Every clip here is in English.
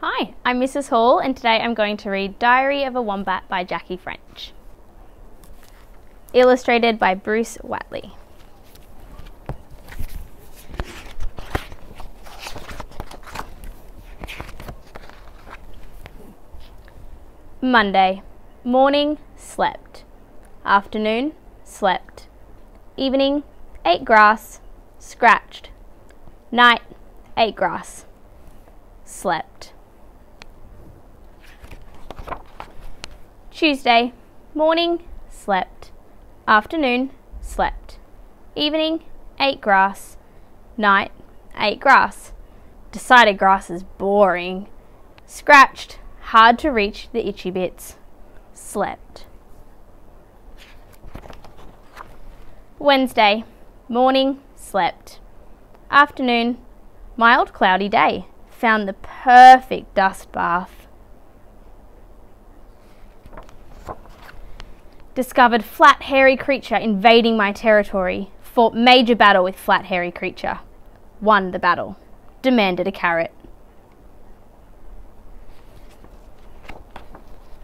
Hi, I'm Mrs. Hall and today I'm going to read Diary of a Wombat by Jackie French. Illustrated by Bruce Whatley. Monday. Morning, slept. Afternoon, slept. Evening, ate grass, scratched. Night, ate grass, slept. Tuesday, morning, slept. Afternoon, slept. Evening, ate grass. Night, ate grass. Decided grass is boring. Scratched, hard to reach the itchy bits. Slept. Wednesday, morning, slept. Afternoon, mild cloudy day. Found the perfect dust bath. Discovered flat hairy creature invading my territory, fought major battle with flat hairy creature, won the battle, demanded a carrot.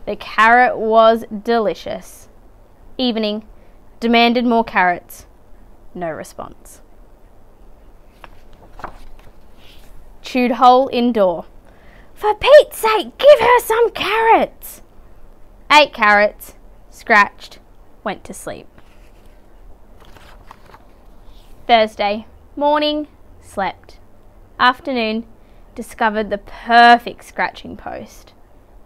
The carrot was delicious. Evening, demanded more carrots. No response. Chewed hole indoor. For Pete's sake, give her some carrots! Ate carrots, scratched, went to sleep. Thursday, morning, slept. Afternoon, discovered the perfect scratching post.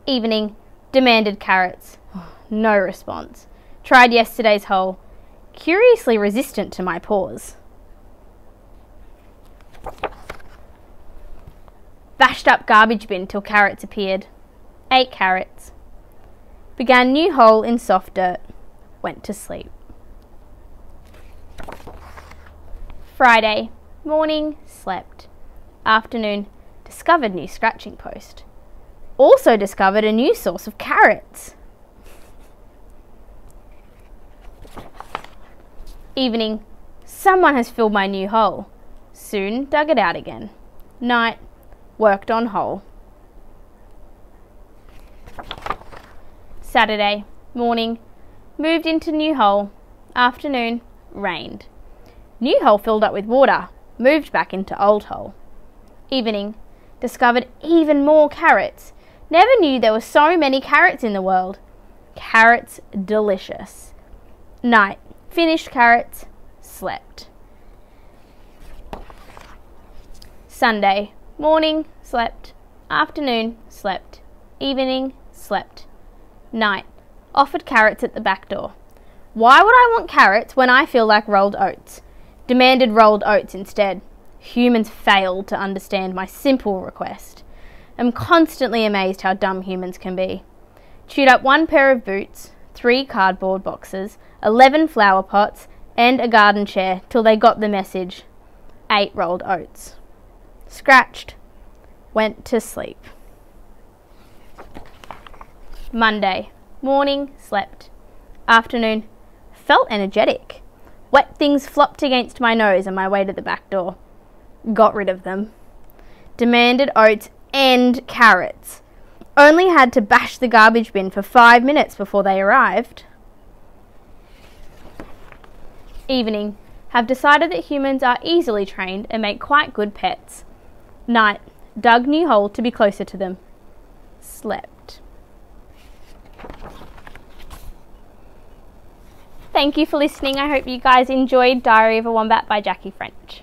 Evening, demanded carrots. No response. Tried yesterday's hole. Curiously resistant to my paws. Bashed up garbage bin till carrots appeared. Ate carrots. Began new hole in soft dirt. Went to sleep. Friday. Morning, slept. Afternoon, discovered new scratching post. Also discovered a new source of carrots. Evening, someone has filled my new hole. Soon dug it out again. Night, worked on hole. Saturday morning, moved into new hole. Afternoon, rained. New hole filled up with water, moved back into old hole. Evening, discovered even more carrots. Never knew there were so many carrots in the world. Carrots delicious. Night, finished carrots, slept. Sunday, morning, slept. Afternoon, slept. Evening, slept night, offered carrots at the back door. Why would I want carrots when I feel like rolled oats? Demanded rolled oats instead. Humans fail to understand my simple request. I'm constantly amazed how dumb humans can be. Chewed up one pair of boots, three cardboard boxes, eleven flower pots, and a garden chair till they got the message. Ate rolled oats. Scratched. Went to sleep. Monday. Morning, slept. Afternoon, felt energetic. Wet things flopped against my nose on my way to the back door. Got rid of them. Demanded oats and carrots. Only had to bash the garbage bin for five minutes before they arrived. Evening. Have decided that humans are easily trained and make quite good pets. Night. Dug new hole to be closer to them. Slept. Thank you for listening. I hope you guys enjoyed Diary of a Wombat by Jackie French.